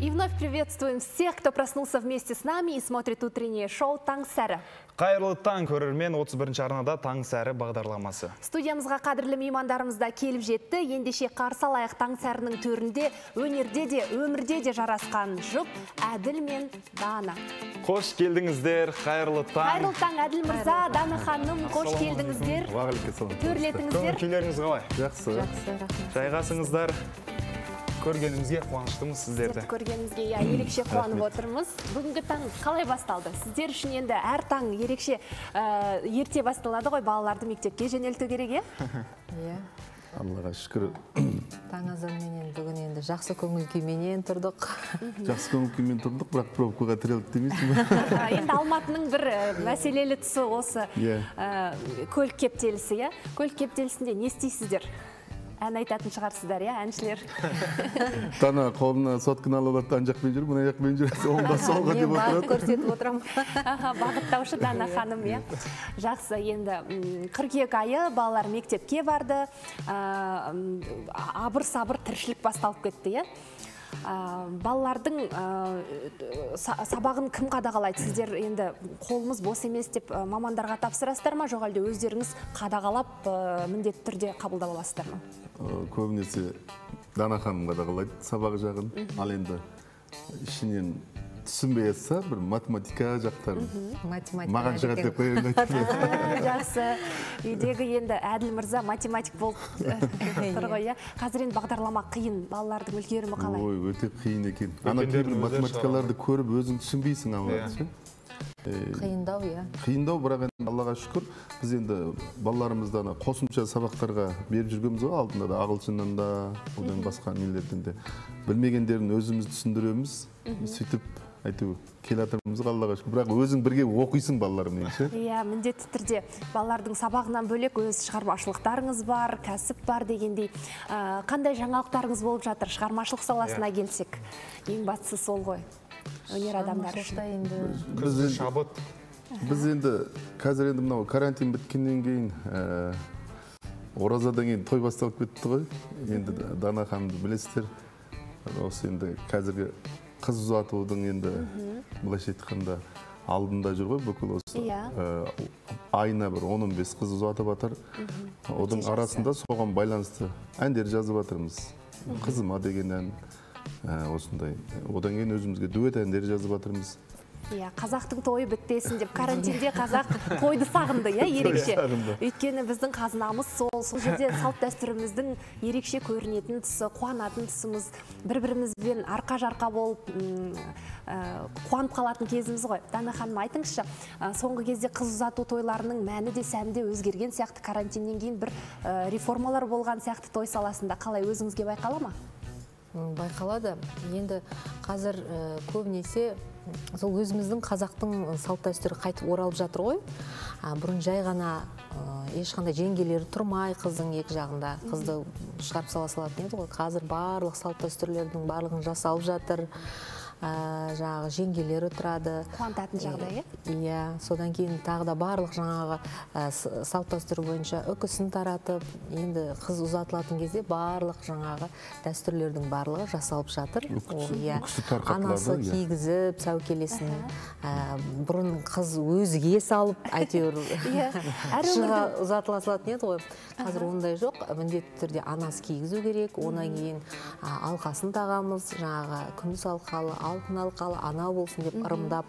И вновь приветствуем всех, кто проснулся вместе с нами и смотрит утреннее шоу «Таң сәрі». қайырлы таң көрермен 31 арнада таң сәрі бағдарламасы Студиямызға қадірлі меймандарымыз да келіп жетті. Ендеше қарсы алайық таң сәрінің төрінде өнерде де, өмірде де жарасқан жұп Әділ мен Дана. қош келдіңіздер қайырлы таң Қайырлы таң Әділ мырза, Дана ханым, қош келдіңіздер. Төрлетіңіздер. көңіл күйлеріңіз қалай жақсы жайғасыңыздар көргенімізге қуаныштымыз сіздерді. Көргенімізге иә ерекше қуанып отырмыз. Бүгінгі таң қалай басталды? Сіздер үшін енді әр таң ерекше ә, ерте басталады ғой балаларды мектепке жөнелту керек иә? Иә, аллаға шүкір. Таң азанменен бүгін енді жақсы көңіл күйменен тұрдық. жақсы көңіл күймен тұрдық бірақ пробкаға тірелдік демейсің ба? Енді алматының бір ә, мәселелі тұсы осы Иә. ә, көлік кептелісі иә? Көлік кептелісінде не істейсіздер? Ән айтатын шығарсыздар иә әншілер? Тана қолына сотканы алып да ана жақпен жүр мына жақпен жүр оңға солға Мен деп бағыт отырады. көрсетіп отырамын. Аха, бағыттаушы дана ханым иә. Жақсы енді қыркүйек айы балалар мектепке барды. Абыр сабыр тіршілік басталып кетті иә. Балалардың сабағын кім қадағалайды? Сіздер енді қолымыз бос емес деп мамандарға тапсырасыздар ма? Жоқ әлде өздеріңіз қадағалап міндетті түрде қабылдап аласыздар ма? Көбінесе дана ханым қадағалайды сабақ жағын. Ал енді ішінен түсінбей жатса бір математика жақтарын Математика. маған шығады деп қояйын жақсы үйдегі енді әділ мырза математик болып тұр ғой иә қазір енді бағдарлама қиын балалардың үлгерімі қалай? Ой өте қиын екен. Ана кейбір математикаларды көріп өзің түсінбейсің ана Иә. ше. Қиындау, иә. қиындау бірақ енді аллаға шүкір біз енді балаларымызды ана қосымша сабақтарға беріп жүргенбіз ғой. Алдында да ағылшыннан да одан басқа нелерден де. Білмегендерін өзіміз түсіндіреміз. Сөйтіп әйтеуір келе жатырмыз ғой аллаға шүкір бірақ өзің бірге оқисың балалармен ше иә міндетті түрде. Балалардың сабағынан бөлек өз шығармашылықтарыңыз бар кәсіп бар дегендей. Қандай жаңалықтарыңыз болып жатыр? Шығармашылық саласына келсек. Ең бастысы сол ғой. Өнер адамдары үшін. енді біз енді, шабыт. біз енді қазір енді мынау карантин біткеннен кейін ә, оразадан кейін той басталып кетті ғой. Енді дана ханымды білесіздер. Осы енді қазіргі қыз ұзатудың енді былайша айтқанда алдында жүр ғой бүкіл осы Иә. ә, айына бір 10-15 қыз ұзатып жатыр одан арасында соған байланысты әндер жазып жатырмыз қызыма деген ән ә, осындай. Одан кейін өзімізге дуэт әндер жазып жатырмыз иә қазақтың тойы бітпесін деп карантинде қазақ тойды сағынды иә ерекше. өйткені біздің қазынамыз сол сол жерде салт дәстүріміздің ерекше көрінетін тұсы қуанатын тұсымыз бір бірімізбен арқа жарқа болып м, ә, қуанып қалатын кезіміз ғой. Дана ханым айтыңызшы ә, соңғы кезде қыз ұзату тойларының мәні де сәні де өзгерген сияқты карантиннен кейін бір ә, реформалар болған сияқты той саласында қалай өзіңізге байқала ма? Байқалады. Енді қазір ә, көбінесе сол өзіміздің қазақтың салт дәстүрі қайтып оралып жатыр ғой. А, бұрын жай ғана ешқандай жеңгелері тұрмай қыздың екі жағында қызды шығарып сала салатын еді ғой. Қазір барлық салт дәстүрлердің барлығын жасалып жатыр. Ә, жаңағы жеңгелері тұрады. қуантатын жағдай иә Иә, содан кейін тағы да барлық жаңағы ә, салт дәстүр бойынша үкісін таратып, енді қыз ұзатылатын кезде барлық жаңағы дәстүрлердің барлығы жасалып жатыр. Ол, иә, анасы иә. кигізіп, сәукелесін, ә, бұрын қыз өзге салып, әйтеуір Иә, шыға ұзатыла салатын еді ғой. Қазір ондай жоқ. Міндетті түрде анасы кигізу керек. Онан кейін алқасын тағамыз, жаңағы күміс алқалы, алтын алқалы ана болсын деп ырымдап.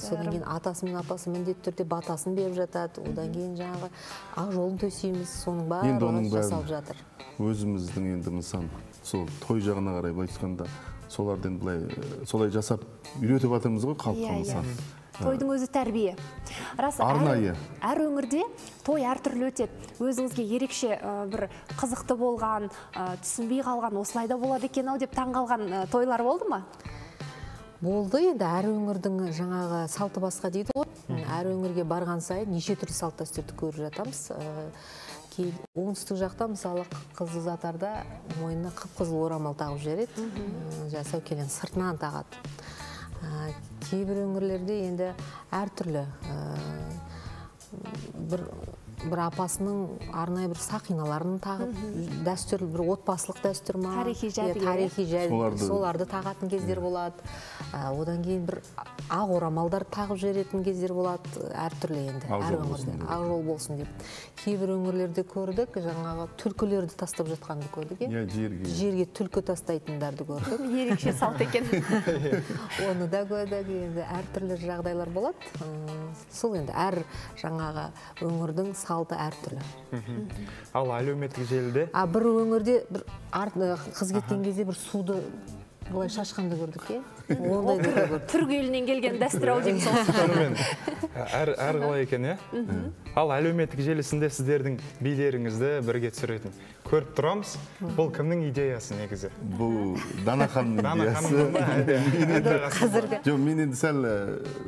Содан кейін атасы мен апасы міндетті түрде батасын беріп жатады. Одан кейін жаңағы ақ жолын төсейміз. Соның Енді барлығы оның бәрін жасалып жатыр. өзіміздің енді мысалы сол той жағына қарай былай айтқанда соларды енді былай солай жасап үйретіп жатырмыз ғой халыққа Иә, иә. мысалы тойдың өзі тәрбие рас әр- Арнайы. әр өңірде той әртүрлі өтеді өзіңізге ерекше ә, бір қызықты болған ә, түсінбей қалған осылай да болады екен ау деп таңғалған ә, тойлар болды ма Болды енді әр өңірдің жаңағы салты басқа дейді ғой. Әр өңірге барған сайын неше түрлі салт дәстүрді көріп жатамыз. Ә, кей оңтүстік жақта мысалы қыз ұзатарда мойнына қып-қызыл орамал тағып жібереді. Жаңағы сәукелені сыртынан тағады. Ә, кейбір өңірлерде енді әртүрлі ә, бір бір апасының арнайы бір сақиналарын тағып дәстүр бір отбасылық дәстүр ма? Тарихи жәдігер, тарихи жәдігер. Соларды- соларды тағатын кездер болады. А, одан кейін бір ақ орамалдар тағып жіберетін кездер болады әртүрлі енді әр өңірде. ақ жол болсын деп. Кейбір өңірлерде көрдік жаңағы түлкілерді тастап жатқанды көрдік иә? Жерге. жерге түлкі тастайтындарды көрдік. Ерекше салт екен. Оны да көрдік енді әртүрлі жағдайлар болады. Сол енді әр жаңағы өңірдің салты әртүрлі. Ал әлеуметтік желіде? А бір өңірде бір қыз кеткен кезде бір суды былай шашқанды көрдік иә? Түрік елінен келген дәстүр ау деймін сол әр әр қалай екен иә? Ал әлеуметтік желісінде сіздердің билеріңізді бірге түсіретін. Көріп тұрамыз бұл кімнің идеясы негізі? Бұл дана ханымның дана идеясы. Жоқ мен енді сәл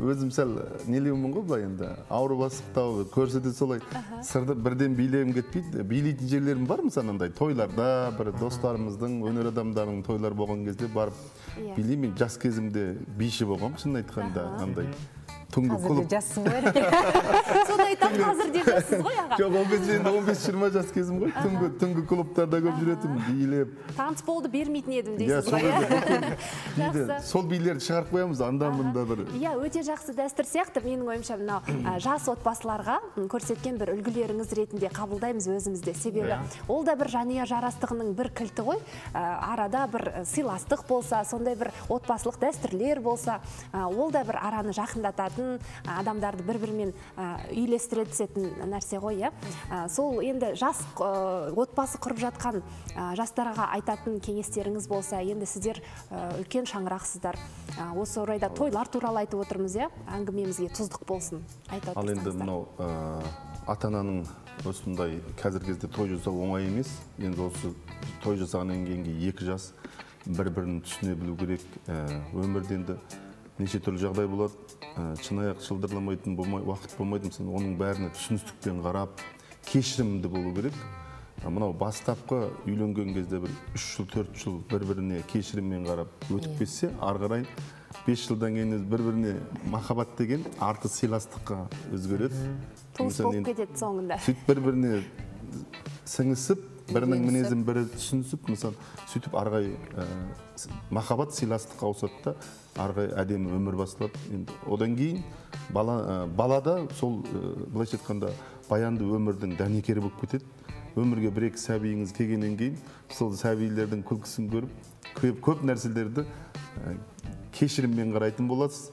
өзім сәл нелеуімін ғой былай енді? Ауру бастықтау көрсе де солай. Сырды бірден билегім кетпейді. Билейтін жерлерім бар мысалы андай? Тойларда бір достарымыздың өнер адамдарының тойлар болған кезде барып Иә. билеймін. Жас кезімде биші болғанмын шынын айтқанда андай. Түнгі клуб. де жассың ғой соны айтамын қазір деп жассыз ғой аға. Жоқ ол кезде енді он бес жиырма жас кезім ғой. Түнгі түнгі клубтарда көп жүретінмін билеп. Танцполды бермейтін едім иә дейсіз ғой иә. сол билерді шығарып қоямыз анда мында бір. Иә өте жақсы дәстүр сияқты. Менің ойымша мынау жас отбасыларға көрсеткен бір үлгілеріңіз ретінде қабылдаймыз өзімізді. Себебі ол да бір жанұя жарастығының бір кілті ғой. Арада бір сыйластық болса сондай бір отбасылық дәстүрлер болса ол да бір араны жақындататын адамдарды бір бірімен үйлестіре түсетін нәрсе ғой иә. Сол енді жас отбасы құрып жатқан жастарға айтатын кеңестеріңіз болса енді сіздер үлкен шаңырақсыздар. Осы орайда тойлар туралы айтып отырмыз иә. Әңгімемізге тұздық болсын. Айта ал енді мынау ата ананың осындай қазіргі кезде той жасау оңай емес. Енді осы той жасағаннан кейінгі екі жас бір бірін түсіне білу керек өмірде енді неше түрлі жағдай болады. Ә, шынаяқ шылдырламайтын болмай уақыт болмайды мысалы оның бәріне түсіністікпен қарап кешірімді болу керек. Мынау бастапқы үйленген кезде бір үш жыл төрт жыл бір біріне кешіріммен қарап өтіп кетсе ары қарай бес жылдан кейін бір біріне махаббат деген арты сыйластыққа өзгереді. Туыс болып кетеді соңында. сөйтіп бір біріне сіңісіп бірінің мінезін бірі түсінісіп мысалы сөйтіп ары қарай ә, махаббат сыйластыққа ауысады да ары қарай әдемі өмір басталады. Енді одан кейін бала ә, балада сол ә, былайша айтқанда баянды өмірдің дәнекері болып кетеді. Өмірге бір екі сәбиіңіз келгеннен кейін сол сәбилердің күлкісін көріп көп, көп нәрселерді ә, кешіріммен қарайтын боласыз.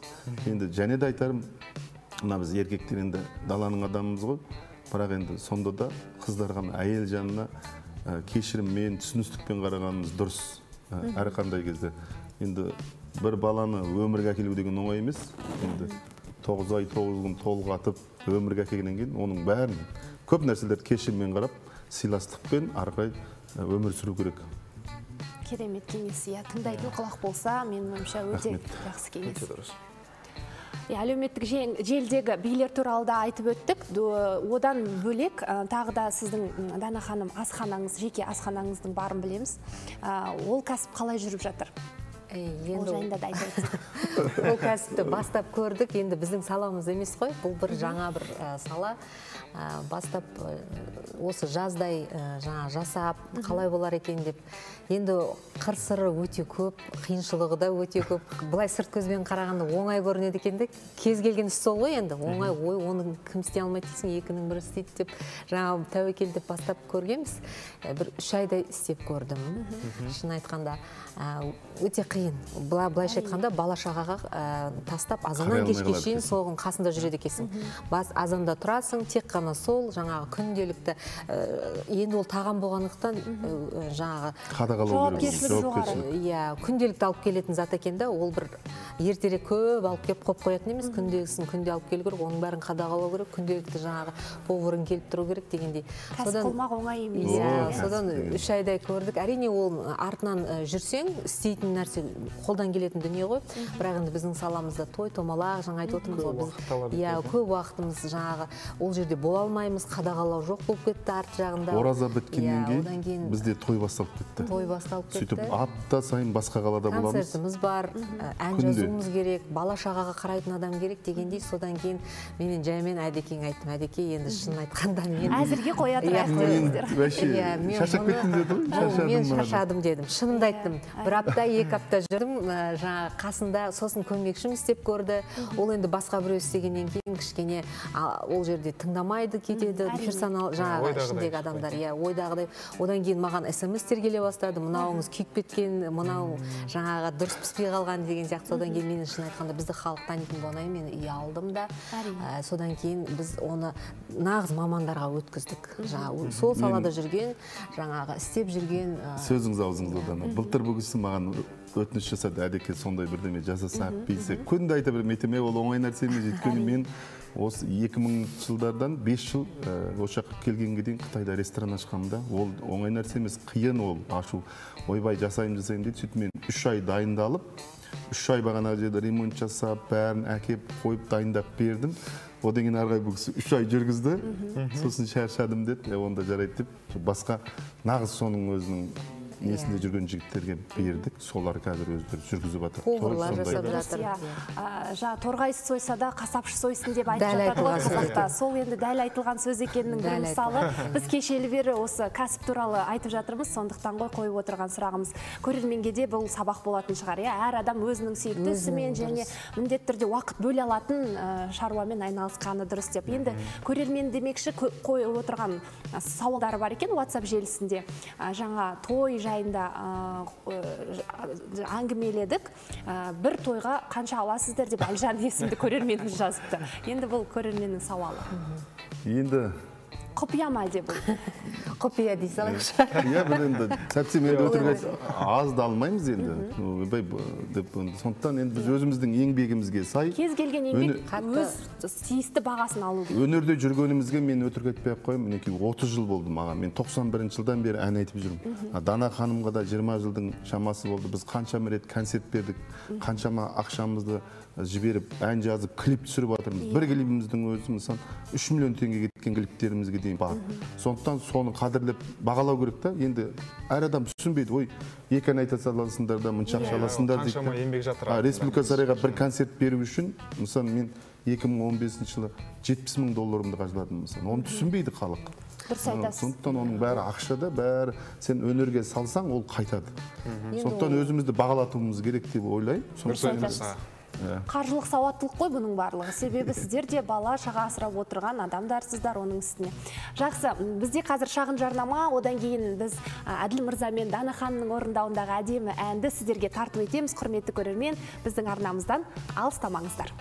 Енді және де айтарым мына біз еркектер енді даланың адамымыз ғой. Бірақ енді сонда да қыздарға мына әйел жанына кешіріммен түсіністікпен қарағанымыз дұрыс. Әрқандай кезде. Енді бір баланы өмірге әкелу деген оңай емес. Енді тоғыз ай тоғыз күн толғатып өмірге әкелгеннен кейін оның бәрін көп нәрселерді кешіріммен қарап сыйластықпен ары қарай өмір сүру керек. Керемет кеңес. Иә тыңдайтын құлақ болса менің ойымша өте жақсы кеңес. Өте дұрыс. Иә, әлеуметтік желідегі билер туралы да айтып өттік. Одан бөлек тағы да сіздің дана ханым асханаңыз жеке асханаңыздың барын білеміз. Ол кәсіп қалай жүріп жатыр? Ей, ол енді жайында да ол кәсіпті бастап көрдік. Енді біздің саламыз емес қой. Бұл бір жаңа бір ә, сала. Ә, бастап ә, осы жаздай жаңа жасап қалай болар екен деп. Енді қыр сыры өте көп қиыншылығы да өте көп. Былай сырт көзбен қарағанда оңай көрінеді екен де. Кез келген іс сол ғой енді. Оңай ой оны кім істей алмайды дейсің екінің бірі істейді деп жаңа тәуекел деп бастап көргенбіз. Бір үш айдай істеп көрдім. Шын айтқанда өте қиын Бұла- былайша айтқанда бала шағаға ә, тастап азаннан кешке шейін соғың қасында жүреді екенсің. Бас азанда тұрасың тек қана сол жаңағы күнделікті ә, енді ол тағам болғандықтан ә, жаңағы қадағалау керек. Жоғары. иә күнделікті алып келетін зат екен да ол бір ертерек көп алып келіп қойып қоятын емес. Күндегісін күнде алып келу керек оның бәрін қадағалау керек күнделікті жаңағы поварың келіп тұру керек дегендей. Кәсіп қылмақ оңай емес. Иә содан үш айдай көрдік. Әрине ол артынан жүрсең істейтін нәрсе қолдан келетін дүние ғой. Бірақ енді біздің саламызда той томалақ жаңа айтып отырмыз ғой иә көп уақытымыз жаңағы ол жерде бола алмаймыз қадағалау жоқ болып кетті арт жағында. Ораза біткеннен Иә, одан кейін бізде той басталып кетті. Той басталып кетті. Сөйтіп апта сайын басқа қалада боламыз. Концертіміз бар ә, ән жазуымыз керек бала шағаға қарайтын адам керек дегендей содан кейін менен жаймен әдекеңе айттым. Әдеке енді шынын айтқанда мен әзірге қоя Иә, тұрайық вообще Иә, мен шаршап кеттім деді ғой мен шаршадым дедім. Шынымды айттым. бір апта екі апта жүрдім жаңағы қасында сосын көмекшім істеп көрді. Ол енді басқа біреу істегеннен кейін кішкене ол жерде тыңдамайды кетеді персонал жаңағы ойдағыдай ішіндегі адамдар. Иә ойдағыдай. Одан кейін маған смстер келе бастады. Мынауыңыз күйіп кеткен мынау жаңағы дұрыс піспей қалған деген сияқты. Содан кейін мен шын айтқанда бізді халық танитын болғаннан кейін мен үй алдым да. Ә, содан кейін біз оны нағыз мамандарға өткіздік. Жаңағы сол салада жүрген жаңағы істеп жүрген ә, сөзіңіз аузыңызда дана былтыр бұл кісі маған өтініш жасады. Әдеке сондай бірдеме жасасақ бейсек. күнде айта беремін. Етеме ол оңай нәрсе емес. Өйткені мен осы 2000 жылдардан 5 жыл осы жаққа келгенге дейін қытайда ресторан ашқанмын ол оңай нәрсе емес. Қиын ол. Ашу ойбай жасаймын жасаймын дейді. Сөйтіп мен үш ай дайындалып үш ай бағанағы жерде ремонт жасап бәрін әкеп қойып дайындап бердім. Одан кейін ары қарай бұл кісі үш ай жүргізді. Сосын шаршадым деді. «Е, онда жарайды деп. Басқа нағыз соның өзінің несінде жүрген жігіттерге бердік. Солар қазір өздері жүргізіп жатыр. Поварлар жасап жатыр. иә. А, жаңа торғайсы сойса да қасапшы сойсын деп айтып жатады ғой қазақта. сол енді дәл айтылған сөз екенінің бір мысалы. біз кешелі бері осы кәсіп туралы айтып жатырмыз. Сондықтан ғой қойып отырған сұрағымыз. Көрерменге де бұл сабақ болатын шығар иә. Әр адам өзінің сүйікті ісімен және міндетті түрде уақыт бөле алатын шаруамен айналысқаны дұрыс деп. Енді көрермен демекші қойып отырған сауалдары бар екен WhatsApp желісінде. Жаңа той жайында әңгімеледік. Бір тойға қанша аласыздар деп әлжан есімді көрерменіміз жазыпты. Енді бұл көрерменнің сауалы. Енді құпия ма әлде бұл құпия дей салайықшы иә бір енді совсем енді өтірік аз да алмаймыз енді деп сондықтан енді біз өзіміздің еңбегімізге сай кез келген еңбек өз тиісті бағасын алу керек өнерде жүргенімізге мен өтірік айтпай ақ қояйын мінекей 30 жыл болды маған мен 91 жылдан бері ән айтып жүрмін дана ханымға да 20 жылдың шамасы болды біз қаншама рет концерт бердік қаншама ақшамызды жіберіп ән жазып клип түсіріп жатырмыз бір клипіміздің өзі мысалы 3 миллион теңге кеткен клиптерімізге дейін бар. Сондықтан соны қадірлеп бағалау керек та. Енді әр адам түсінбейді. Ой екі ән айта саласыңдар да мұнша ақша аласыңдар дейді қаншама еңбек жатыр республика сарайға бір концерт беру үшін мысалы мен 2015 жылы 70 мың долларымды қаржыладым мысалы оны түсінбейді халық. Дұрыс айтасыз. сондықтан оның бәрі ақшада бәрі сен өнерге салсаң ол қайтады. Сондықтан өзімізді бағалатуымыз керек деп ойлаймын. Дұрыс сондықтан айтасыз қаржылық сауаттылық қой бұның барлығы. Себебі сіздер де бала шаға асырап отырған адамдарсыздар оның үстіне. Жақсы бізде қазір шағын жарнама. Одан кейін біз әділ мырза мен дана ханымның орындауындағы әдемі әнді сіздерге тарту етеміз құрметті көрермен біздің арнамыздан алыстамаңыздар.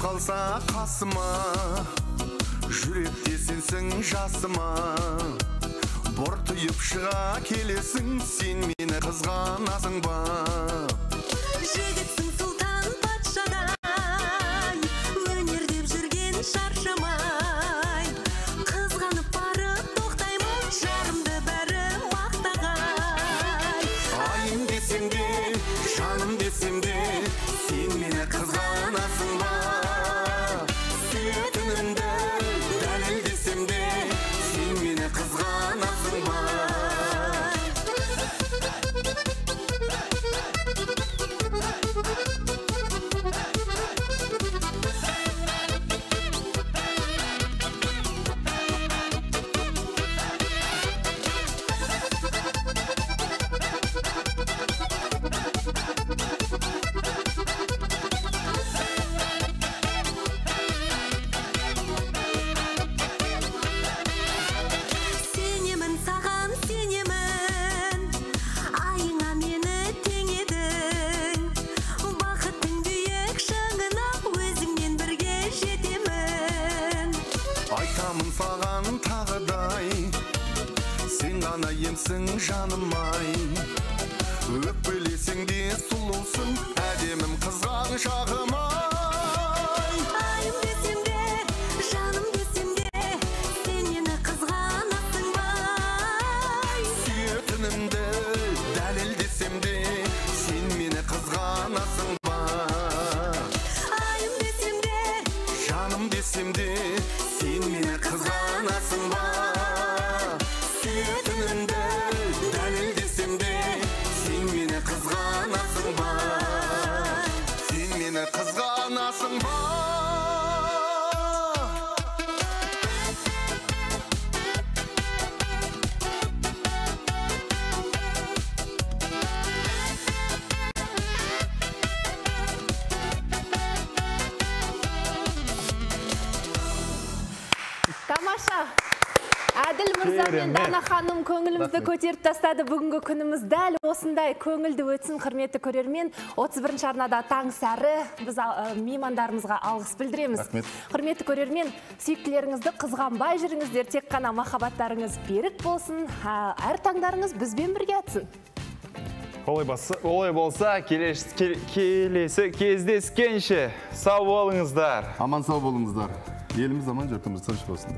Қалса қасыма. Жүректе сенсің жасыма. Бұртиып шыға келесің сен мені қызғанасың ба? Дана ханым көңілімізді көтеріп тастады. Бүгінгі күніміз дәл осындай. Көңілді өтсін құрметті көрермен. 31 арнада таң сәрі біз меймандарымызға алғыс білдіреміз. Рахмет. құрметті көрермен сүйіктілеріңізді қызғанбай жүріңіздер. Тек қана махаббаттарыңыз берік болсын әр таңдарыңыз бізбен бірге атсын. Олай болса келеш- кел- келесі кездескенше. Сау болыңыздар. Аман сау болыңыздар. Еліміз аман жұртымыз тыныш болсын.